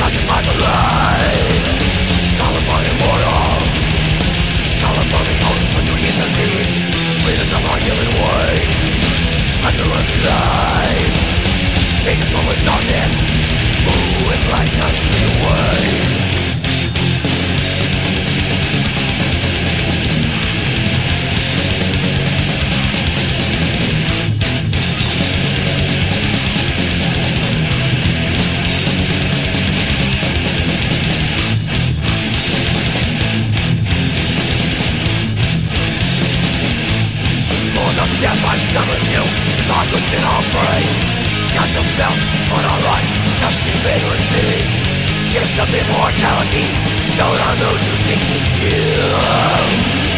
California run i just Yeah. run i just wanna run death I'm summoning you Cause I couldn't afraid Got your spell on our right Not to be see Gift of immortality Stone on those who seek you